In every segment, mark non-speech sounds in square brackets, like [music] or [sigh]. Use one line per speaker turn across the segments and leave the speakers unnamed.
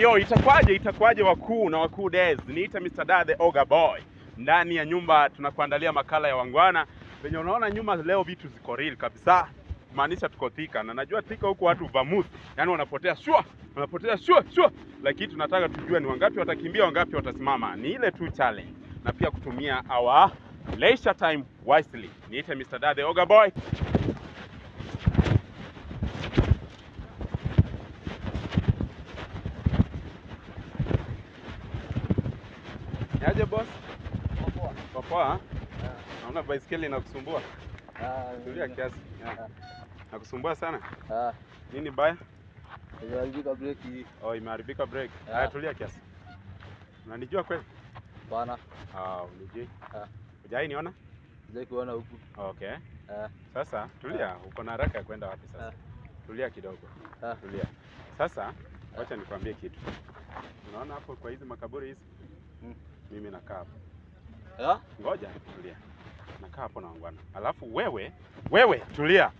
Yo, itakwaje itakwaje wakuu na wakuu des niita Mr. Dad the Oga Boy. Ndani ya nyumba tunakuandalia makala ya wangwana. Venye unaona nyuma leo vitu ziko real kabisa. Maanisha tuko thika na najua thika huku watu vamuth yani wanapotea shua wanapotea shua shua lakini tunataka tujue ni wangapi watakimbia wangapi watasimama. Ni ile tu challenge. Na pia kutumia our leisure time wisely niite Mr. Dad the Oga Boy Yaje boss? Poa poa. Naona baiskeli inakusumbua. Tulia kiasi. Yeah. Nakusumbua sana. Nini baya?
Imeharibika breki
Oh, imeharibika
breki.
Haya, tulia kiasi. Unanijua kweli?
bana,
Ah, unijui.
Yeah.
Hujai niona?
sijai kuona huku.
Okay.
Ah,
Sasa tulia, uko na haraka ya kwenda wapi sasa?
Ah.
Tulia kidogo.
ah,
Tulia. Sasa wacha nikwambie kitu. Unaona hapo kwa hizi makaburi hizi?
Mm.
Mimi nakaa hapo.
ah,
Ngoja tulia, nakaa hapo na wangwana. Alafu wewe wewe tulia,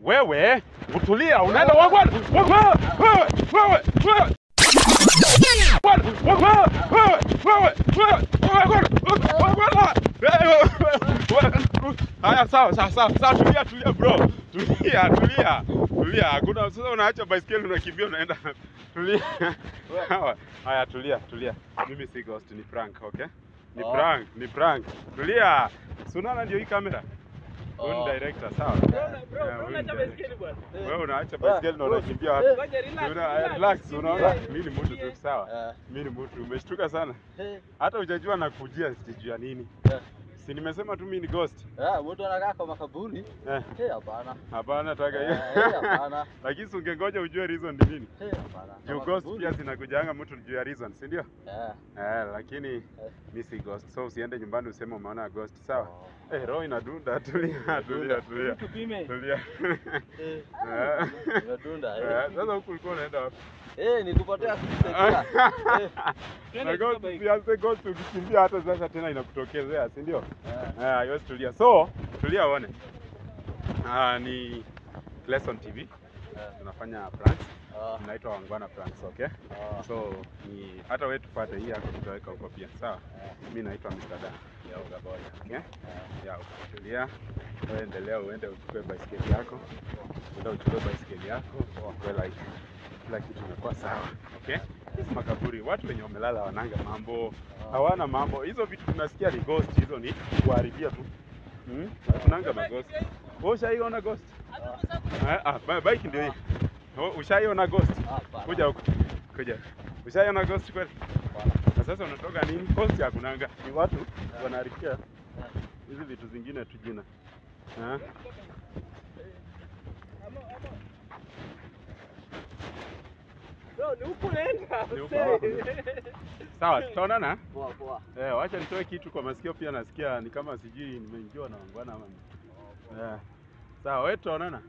wewe utulia, unaenda wangwana. Wewe wewe wewe wewe wangwana, wangwana. Sawa sawa sawa sawa, tulia tulia bro, tulia tulia tulia. Hakuna sasa, unaacha baiskeli unakimbia unaenda. Tulia. Haya, tulia tulia. Mimi si ghost, ni prank, okay? Ni
Oh.
prank, ni prank. Tulia. Sunana ndio hii kamera?
Oh.
director, sawa? Wewe unaacha baiskeli na unakimbia wapi? Relax, unaona? Mimi ni mtu tu, sawa? Mimi ni mtu, umeshtuka sana. Hata hujajua nakujia sijajua nini.
Eh.
Si nimesema tu mimi ni ghost.
Ah, mtu anakaa kwa makaburi?
Eh,
Hey, hapana.
hapana taka
Eh,
hiyo.
eh, hapana. [laughs]
Lakini si ungengoja ujue reason ni nini?
Eh, hapana.
Juu ghost pia zinakujanga mtu juu ya reason, si ndio?
Eh,
Eh, lakini mi si ghost. So usiende nyumbani useme umeona ghost, sawa?
oh.
Eh, roho inadunda, [laughs] tulia, tulia, tulia.
Tupime.
Tulia.
Eh, [laughs]
Eh.
Inadunda.
Eh,
Eh,
Sasa huku ulikuwa unaenda wapi?
eh, nikupotea. Eh,
Na ghost usianze ghost ukikimbia hata sasa tena inakutokezea, si ndio?
Eh,
Eh, yote tulia. So, tulia uone. Ah, ni Lesson TV. Tunafanya pranks.
ah,
Tunaitwa Wangwana Pranks, okay?
ah,
So, ni hata wewe tupate hii yako tutaweka huko pia, sawa? Mimi naitwa Mr. Da ya Oga Boy, okay? Ya ukitulia, wewe endelea uende uchukue baisikeli yako. Uende uchukue baisikeli yako, kwa like kila kitu inakuwa sawa, okay? Makaburi, watu wenye wamelala wananga mambo, hawana mambo. Hizo vitu tunasikia ni ghost, hizo ni kuharibia tu. Hmm? Tunanga maghost. Wewe ushaiona ghost? Ah, ah, ba- bike ndio hii. Ushaiona ghost?
Ah.
Kuja huku. Kuja. Ushaiona ghost kweli? Na sasa unatoka nini? Ghost ya kunanga. Ni watu wanaharikia hizi vitu zingine tujina. Eh?
Bro, ni huku naenda.
Ni huku wako. [laughs] Sawa, tutaonana.
Poa, poa.
Eh, wacha nitoe kitu kwa masikio pia nasikia ni kama sijui nimeingiwa na wangwana ama. Eh. Sawa, wewe tutaonana.